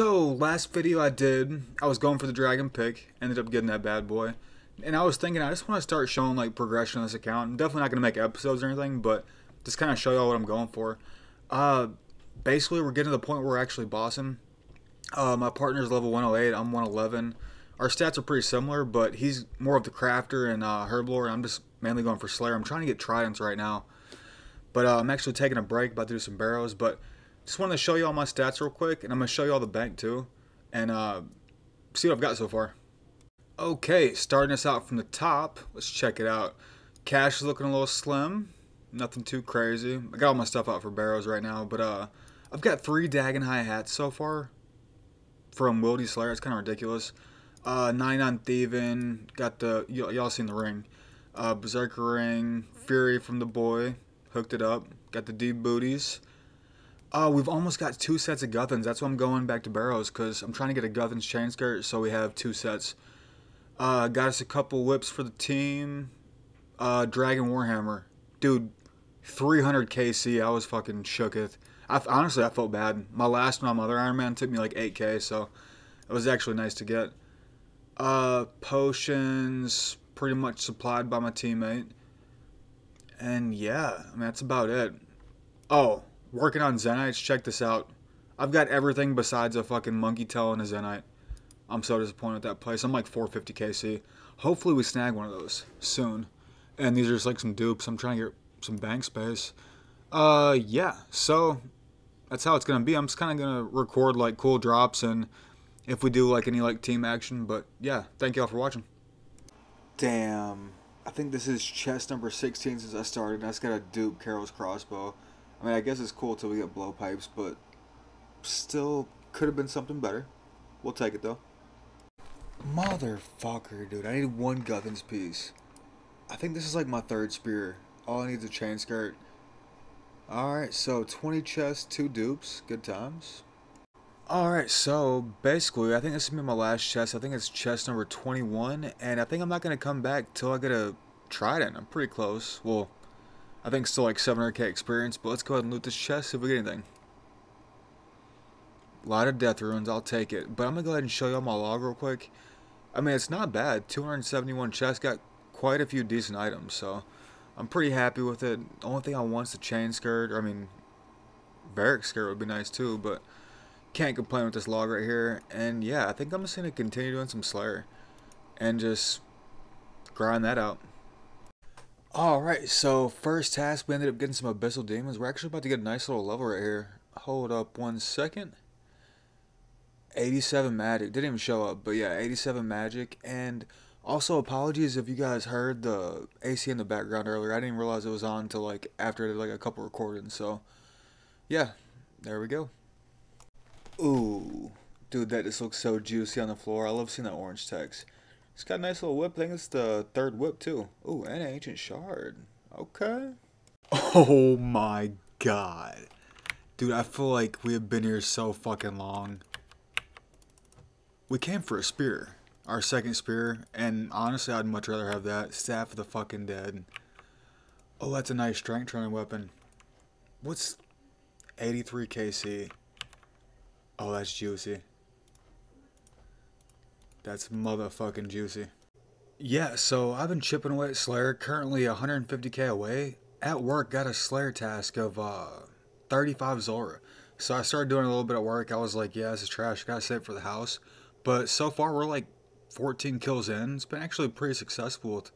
So, last video I did, I was going for the dragon pick, ended up getting that bad boy. And I was thinking, I just want to start showing like progression on this account. I'm definitely not going to make episodes or anything, but just kind of show y'all what I'm going for. Uh, basically, we're getting to the point where we're actually bossing. Uh, my partner's level 108, I'm 111. Our stats are pretty similar, but he's more of the crafter and uh, herblore, I'm just mainly going for Slayer. I'm trying to get tridents right now. But uh, I'm actually taking a break, about to do some barrows, but just wanted to show you all my stats real quick, and I'm going to show you all the bank too, and uh, see what I've got so far. Okay, starting us out from the top, let's check it out. Cash is looking a little slim, nothing too crazy. I got all my stuff out for barrows right now, but uh, I've got three Dagon'hai hats so far from Wildy Slayer. It's kind of ridiculous. Uh, 99 Thieving, got the, y'all seen the ring. Uh, Berserker Ring, Fury from the boy, hooked it up. Got the deep booties. Uh, we've almost got two sets of Guthans. That's why I'm going back to Barrows, because I'm trying to get a Guthan's chain skirt, so we have two sets. Uh, got us a couple whips for the team. Uh, Dragon Warhammer. Dude, 300 KC. I was fucking shooketh. I, honestly, I felt bad. My last one on Mother Iron Man took me like 8k, so it was actually nice to get. Uh, potions, pretty much supplied by my teammate. And yeah, I mean, that's about it. Oh, working on Zenytes, check this out. I've got everything besides a fucking monkey tail and a Zenyte. I'm so disappointed with that place. I'm like 450 KC. Hopefully we snag one of those soon. And these are just like some dupes. I'm trying to get some bank space. Uh, yeah. So that's how it's gonna be. I'm just kind of gonna record like cool drops and if we do like any like team action. But yeah, thank y'all for watching. Damn. I think this is chest number 16 since I started. I just got a dupe Karil's crossbow. I mean, I guess it's cool till we get blowpipes, but still could have been something better. We'll take it though. Motherfucker, dude. I need one Guthan's piece. I think this is like my third spear. All I need is a chain skirt. Alright, so 20 chests, 2 dupes. Good times. Alright, so basically, I think this is be my last chest. I think it's chest number 21, and I think I'm not gonna come back till I get a trident. I'm pretty close. Well, I think still like 700k experience, but let's go ahead and loot this chest, see if we get anything. A lot of death runes, I'll take it. But I'm gonna go ahead and show y'all my log real quick. I mean, it's not bad. 271 chests, got quite a few decent items, so I'm pretty happy with it. The only thing I want is the chain skirt, or I mean, barrack skirt would be nice too, but can't complain with this log right here. And yeah, I think I'm just going to continue doing some Slayer and just grind that out. Alright, so first task, we ended up getting some Abyssal Demons. We're actually about to get a nice little level right here. Hold up one second. 87 magic. Didn't even show up, but yeah, 87 magic. And also, apologies if you guys heard the AC in the background earlier. I didn't realize it was on until like after like a couple recordings. So, yeah, there we go. Ooh, dude, that just looks so juicy on the floor. I love seeing that orange text. It's got a nice little whip. I think it's the third whip too. Ooh, and an ancient shard. Okay. Oh my god. Dude, I feel like we have been here so fucking long. We came for a spear. Our second spear. And honestly, I'd much rather have that. Staff of the fucking dead. Oh, that's a nice strength training weapon. What's 83 KC? Oh, that's juicy. That's motherfucking juicy. Yeah, so I've been chipping away at Slayer, currently 150k away. At work, got a Slayer task of uh, 35 Zulrah. So I started doing a little bit of work. I was like, yeah, this is trash. Gotta save for the house. But so far, we're like 14 kills in. It's been actually pretty successful with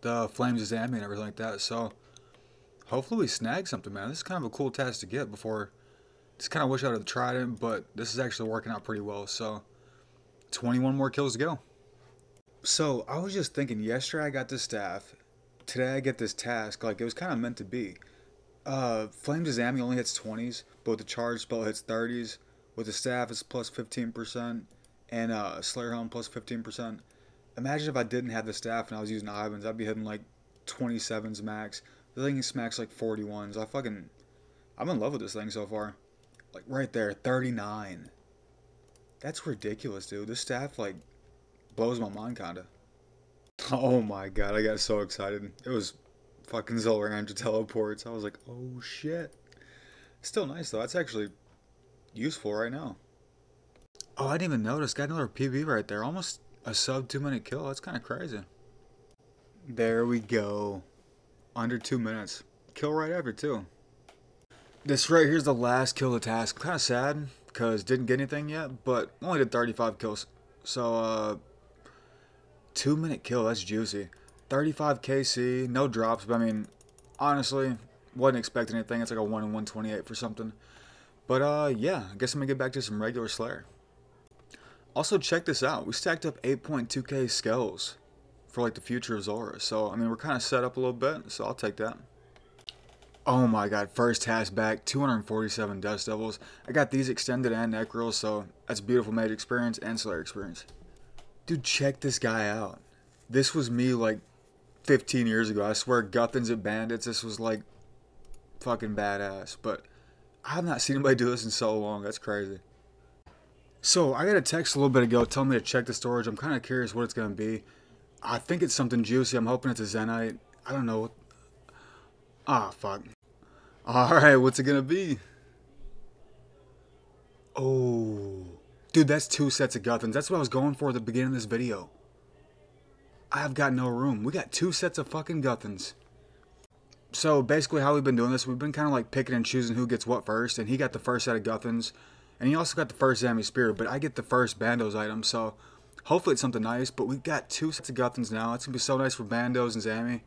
the Flames of Zamorak and everything like that. So hopefully we snag something, man. This is kind of a cool task to get before just kind of wish I would have tried it, but this is actually working out pretty well. So 21 more kills to go. So I was just thinking, yesterday I got this staff. Today I get this task. Like it was kind of meant to be. Uh, Flames of Zamorak only hits 20s, but with the charge spell hits 30s. With the staff it's plus 15%, and uh, Slayer Helm plus 15%. Imagine if I didn't have the staff and I was using Iban's, I'd be hitting like 27s max. The thing smacks like 41s. I fucking, I'm in love with this thing so far. Like right there, 39. That's ridiculous, dude. This staff like blows my mind kinda. Oh my god, I got so excited. It was fucking Zulrah teleports. I was like, oh shit. Still nice though. That's actually useful right now. Oh, I didn't even notice. Got another PB right there. Almost a sub two minute kill. That's kind of crazy. There we go. Under two minutes. Kill right after, too. This right here's the last kill of the task. Kind of sad because didn't get anything yet, but only did 35 kills. So, uh, two minute kill. That's juicy. 35 KC, no drops, but I mean, honestly, wasn't expecting anything. It's like a 1 in 128 for something. But, uh, yeah, I guess I'm to get back to some regular Slayer. Also, check this out. We stacked up 8.2k skills for, like, the future of Zulrah. So, I mean, we're kind of set up a little bit, so I'll take that. Oh my god, first task back, 247 Dust Devils. I got these extended and Nechryaels, so that's beautiful mage experience and Slayer experience. Dude, check this guy out. This was me, like, 15 years ago. I swear, Guthans at Bandits, this was, like, fucking badass. But I have not seen anybody do this in so long. That's crazy. So, I got a text a little bit ago telling me to check the storage. I'm kind of curious what it's going to be. I think it's something juicy. I'm hoping it's a Zenyte. I don't know. Ah, fuck. Alright, what's it to be? Oh. Dude, that's two sets of Guthans. That's what I was going for at the beginning of this video. I've got no room. We got two sets of fucking Guthans. So basically how we've been doing this, we've been kind of like picking and choosing who gets what first. And he got the first set of Guthans. And he also got the first Zami Spirit, but I get the first Bandos item, so hopefully it's something nice. But we've got two sets of Guthans now. It's going to be so nice for Bandos and Zammy.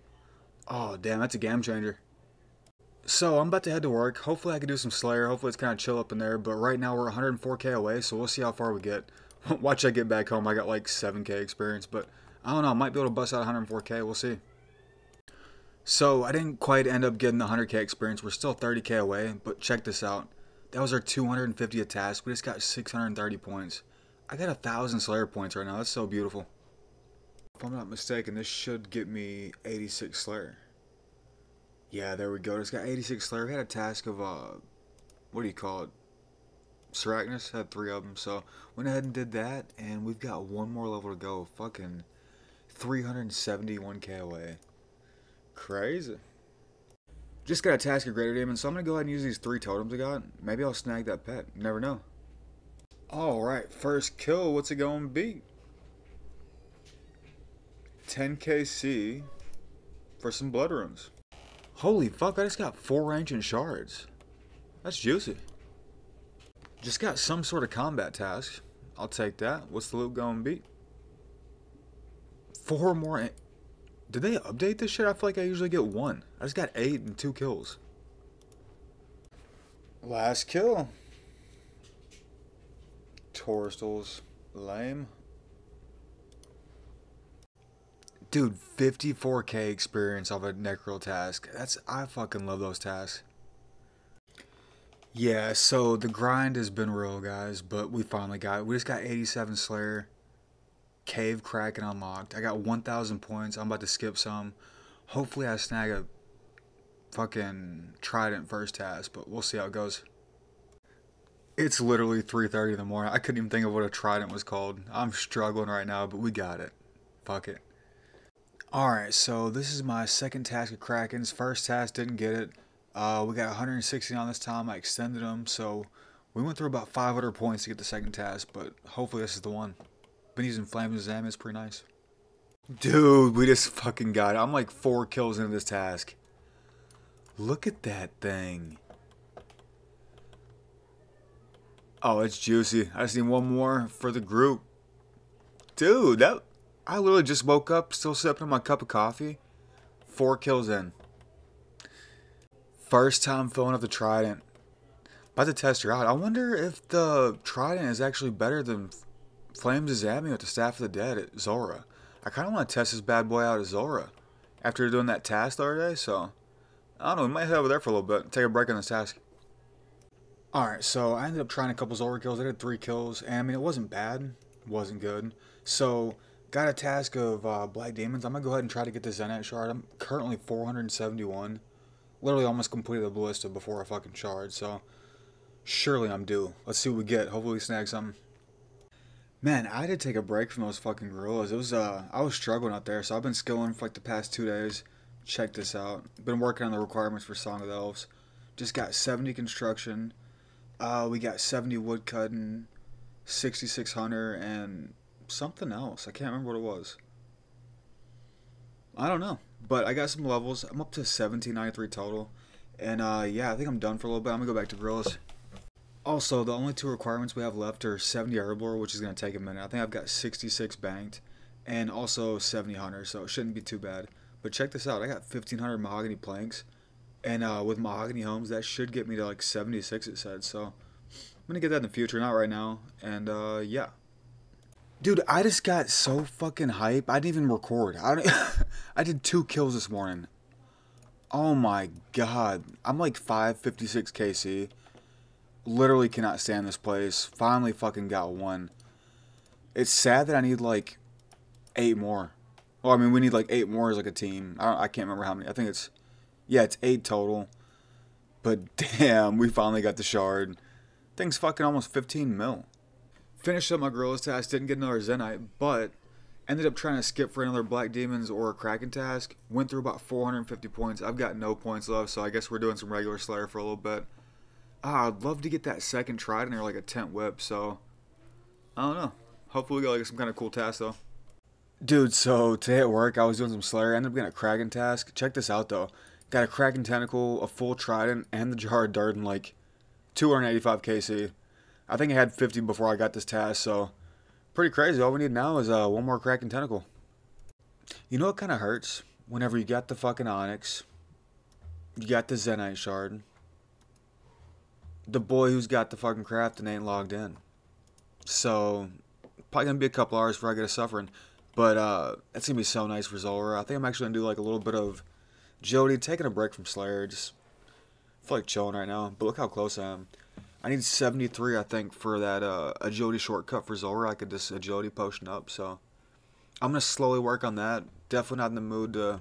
Oh, damn, that's a game changer. So, I'm about to head to work. Hopefully I can do some Slayer. Hopefully it's kind of chill up in there. But right now we're 104k away, so we'll see how far we get. Watch I get back home. I got like 7k experience, but I don't know. I might be able to bust out 104k. We'll see. So, I didn't quite end up getting the 100k experience. We're still 30k away, but check this out. That was our 250th task. We just got 630 points. I got a thousand Slayer points right now. That's so beautiful. If I'm not mistaken, this should get me 86 Slayer. Yeah, there we go. It's got 86 Slayer. We had a task of, uh, what do you call it? Sarachnis had three of them, so went ahead and did that, and we've got one more level to go. Fucking 371k away. Crazy. Just got a task of Greater Demon, so I'm going to go ahead and use these three totems I got. Maybe I'll snag that pet. never know. Alright, first kill. What's it going to be? 10kc for some blood runes. Holy fuck, I just got four ancient shards. That's juicy. Just got some sort of combat task. I'll take that. What's the loot going to be? Four more did they update this shit? I feel like I usually get one. I just got eight and two kills. Last kill. Torstols. Lame. Dude, 54k experience off a Nechryael task. That's I fucking love those tasks. Yeah, so the grind has been real, guys, but we finally got it. We just got 87 Slayer. Cave Kraken unlocked. I got 1,000 points. I'm about to skip some. Hopefully I snag a fucking Trident first task, but we'll see how it goes. It's literally 3.30 in the morning. I couldn't even think of what a Trident was called. I'm struggling right now, but we got it. Fuck it. Alright, so this is my second task of Krakens. First task, didn't get it. Uh, we got 160 on this time. I extended them, so we went through about 500 points to get the second task, but hopefully this is the one. Been using Flames Zam, it's pretty nice. Dude, we just fucking got it. I'm like four kills into this task. Look at that thing. Oh, it's juicy. I just need one more for the group. Dude, that I literally just woke up, still sipping on my cup of coffee. Four kills in. First time filling up the Trident. About to test her out. I wonder if the Trident is actually better than Flames is at me with the Staff of the Dead at Zulrah. I kind of want to test this bad boy out at Zulrah. after doing that task the other day, so I don't know, we might head over there for a little bit, take a break on this task. Alright, so I ended up trying a couple Zulrah kills. I did three kills, and I mean, it wasn't bad, it wasn't good. So, got a task of uh, Black Demons. I'm going to go ahead and try to get the Zenyte shard. I'm currently 471. Literally almost completed the ballista before I fucking shard, so surely I'm due. Let's see what we get. Hopefully we snag something. Man, I to take a break from those fucking gorillas. It was uh, I was struggling out there, so I've been skilling for like the past two days. Check this out. Been working on the requirements for Song of the Elves. Just got 70 construction. Uh, we got 70 wood cutting. 6600 and something else. I can't remember what it was. I don't know. But I got some levels. I'm up to 1793 total. And uh, yeah, I think I'm done for a little bit. I'm going to go back to gorillas. Also, the only two requirements we have left are 70 herblore, which is going to take a minute. I think I've got 66 banked and also 70 hunter, so it shouldn't be too bad. But check this out. I got 1500 mahogany planks. And uh, with mahogany homes, that should get me to like 76, it said. So I'm going to get that in the future, not right now. And uh, yeah. Dude, I just got so fucking hype. I didn't even record. I, I did two kills this morning. Oh my god. I'm like 556 KC. Literally cannot stand this place. Finally fucking got one. It's sad that I need like eight more. Well, I mean, we need like eight more as like a team. I, I can't remember how many. I think it's, yeah, it's eight total. But damn, we finally got the shard. Thing's fucking almost 15 mil. Finished up my gorillas task, didn't get another Zenyte, but ended up trying to skip for another Black Demons or a Kraken task. Went through about 450 points. I've got no points left, so I guess we're doing some regular Slayer for a little bit. Ah, I'd love to get that second Trident or like a tent whip, so I don't know. Hopefully we got like some kind of cool task though. Dude, so today at work I was doing some Slayer, ended up getting a Kraken task. Check this out though. Got a Kraken Tentacle, a full Trident, and the Jar of Dirt in like 285 KC. I think I had 50 before I got this task, so pretty crazy. All we need now is uh, one more Kraken Tentacle. You know what kind of hurts? Whenever you got the fucking Onyx, you got the Zenyte Shard, the boy who's got the fucking craft and ain't logged in. So, probably gonna be a couple hours before I get a suffering. But uh, that's gonna be so nice for Zulrah. I think I'm actually gonna do like a little bit of Jody, taking a break from Slayer. Just feel like chilling right now. But look how close I am. I need 73, I think, for that uh, agility shortcut for Zulrah. I could just agility potion up. So I'm gonna slowly work on that. Definitely not in the mood to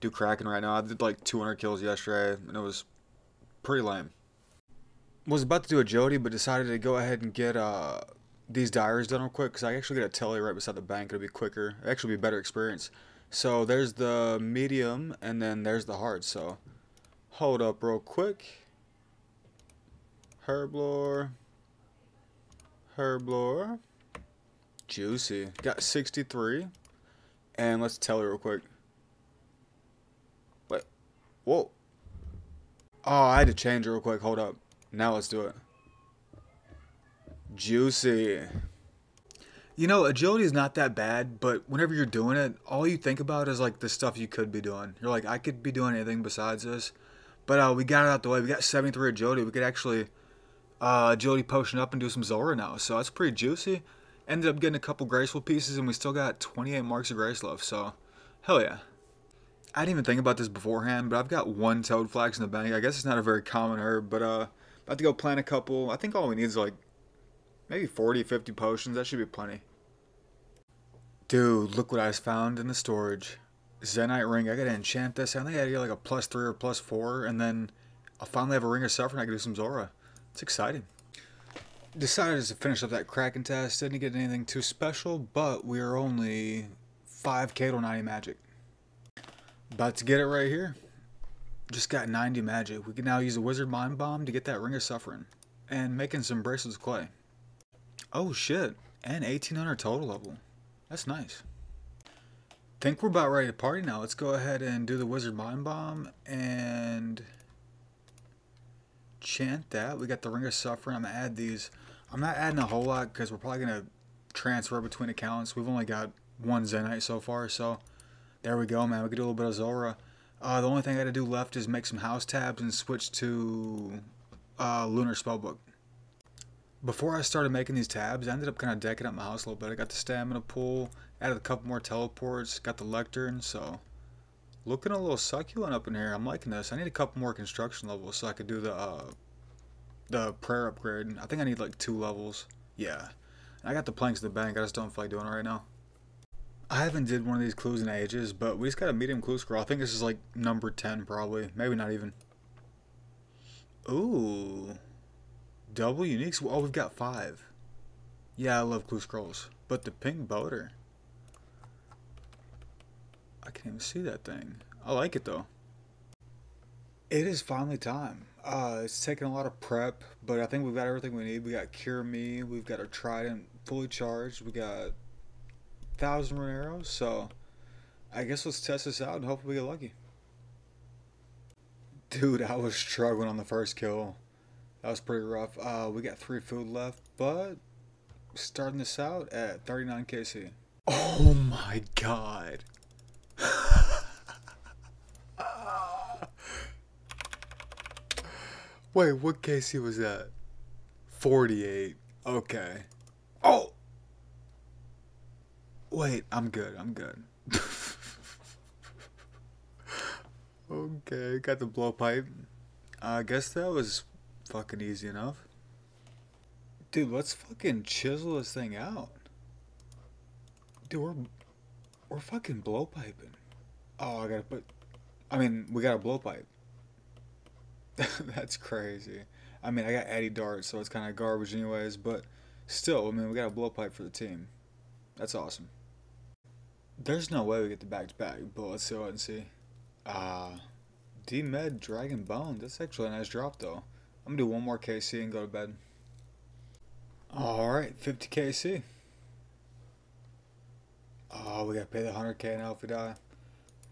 do Kraken right now. I did like 200 kills yesterday, and it was pretty lame was about to do a Jody, but decided to go ahead and get uh, these diaries done real quick because I actually get a telly right beside the bank. It'll be quicker. It'll actually be a better experience. So there's the medium, and then there's the hard. So hold up real quick. Herblore. Herblore. Juicy. Got 63. And let's tell you real quick. Wait. Whoa. Oh, I had to change real quick. Hold up. Now let's do it. Juicy. You know, agility is not that bad, but whenever you're doing it, all you think about is like the stuff you could be doing. You're like, I could be doing anything besides this. But uh, we got it out the way. We got 73 agility. We could actually uh, agility potion up and do some Zulrah now. So that's pretty juicy. Ended up getting a couple graceful pieces, and we still got 28 marks of grace left. So, hell yeah. I didn't even think about this beforehand, but I've got one toad flax in the bank. I guess it's not a very common herb, but uh, about to go plant a couple. I think all we need is like maybe 40, 50 potions. That should be plenty. Dude, look what I found in the storage. Zenyte ring. I gotta enchant this. I think I gotta get like a plus three or plus four, and then I'll finally have a ring of suffering. I can do some Zulrah. It's exciting. Decided to finish up that Kraken test. Didn't get anything too special, but we are only 5k to 90 magic. About to get it right here. Just got 90 magic. We can now use a Wizard Mind Bomb to get that Ring of Suffering. And making some bracelets of clay. Oh shit. And 1800 total level. That's nice. Think we're about ready to party now. Let's go ahead and do the Wizard Mind Bomb and chant that. We got the Ring of Suffering. I'm going to add these. I'm not adding a whole lot because we're probably going to transfer between accounts. We've only got one Zenyte so far, so there we go, man. We could do a little bit of Zulrah. Uh, the only thing I gotta do left is make some house tabs and switch to uh, Lunar Spellbook. Before I started making these tabs, I ended up kind of decking up my house a little bit. I got the stamina pool, added a couple more teleports, got the lectern, so looking a little succulent up in here. I'm liking this. I need a couple more construction levels so I could do the uh, the prayer upgrade. I think I need like two levels. Yeah. I got the planks in the bank. I just don't feel like doing it right now. I haven't did one of these clues in ages, but we just got a medium clue scroll. I think this is like number 10 probably. Maybe not even. Ooh. Double uniques? Oh, we've got five. Yeah, I love clue scrolls. But the pink boater. I can't even see that thing. I like it though. It is finally time. Uh, it's taken a lot of prep, but I think we've got everything we need. We got Cure Me, we've got our Trident fully charged, we got Thousand Rune Arrows, so I guess let's test this out and hopefully we get lucky. Dude, I was struggling on the first kill. That was pretty rough. Uh, we got three food left, but starting this out at 39 KC. Oh my god. Wait, what KC was that? 48. Okay. Oh! Wait, I'm good. I'm good. okay, got the blowpipe. I guess that was fucking easy enough. Dude, let's fucking chisel this thing out. Dude, we're we're fucking blowpiping. Oh, I gotta put. I mean, we got a blowpipe. That's crazy. I mean, I got Addy Dart, so it's kind of garbage, anyways. But still, I mean, we got a blowpipe for the team. That's awesome. There's no way we get the back to back, but let's go ahead and see. Ah, uh, D Med Dragon Bone. That's actually a nice drop, though. I'm gonna do one more KC and go to bed. Alright, 50 KC. Oh, we gotta pay the 100k now if we die.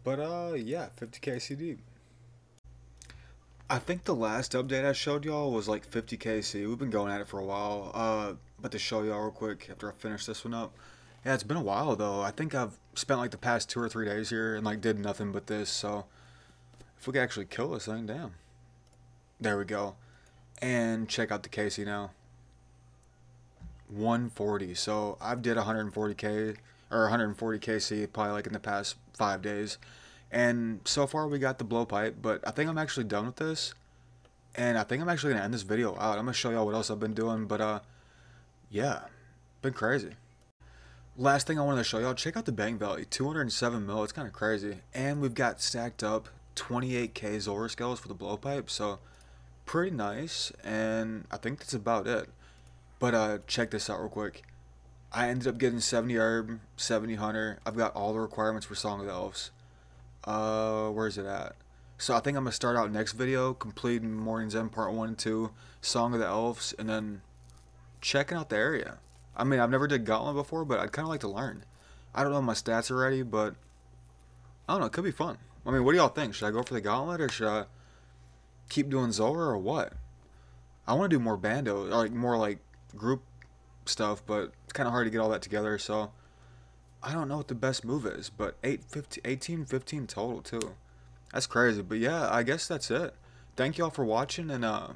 But, uh, yeah, 50 KC deep. I think the last update I showed y'all was like 50 KC. We've been going at it for a while. Uh, but to show y'all real quick after I finish this one up. Yeah, it's been a while though. I think I've spent like the past two or three days here and like did nothing but this. So if we could actually kill this thing, damn. There we go. And check out the KC now. 140. So I've did 140k or 140 KC probably like in the past five days. And so far we got the blowpipe, but I think I'm actually done with this. And I think I'm actually gonna end this video out. I'm gonna show y'all what else I've been doing, but uh, yeah, been crazy. Last thing I wanted to show y'all, check out the bank value, 207 mil. It's kind of crazy, and we've got stacked up 28k Zulrah scales for the blowpipe, so pretty nice. And I think that's about it. But uh, check this out real quick. I ended up getting 70 herb, 70 hunter. I've got all the requirements for Song of the Elves. Uh, where's it at? So I think I'm gonna start out next video, completing Mourning's End Part 1 and 2, Song of the Elves, and then checking out the area. I mean, I've never did Gauntlet before, but I'd kind of like to learn. I don't know my stats already, but I don't know, it could be fun. I mean, what do y'all think? Should I go for the Gauntlet, or should I keep doing Zulrah or what? I want to do more Bando, or like more like group stuff, but it's kind of hard to get all that together. So I don't know what the best move is, but 8, 15, 18, 15 total too. That's crazy. But yeah, I guess that's it. Thank y'all for watching, and uh,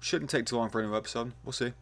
shouldn't take too long for a new episode. We'll see.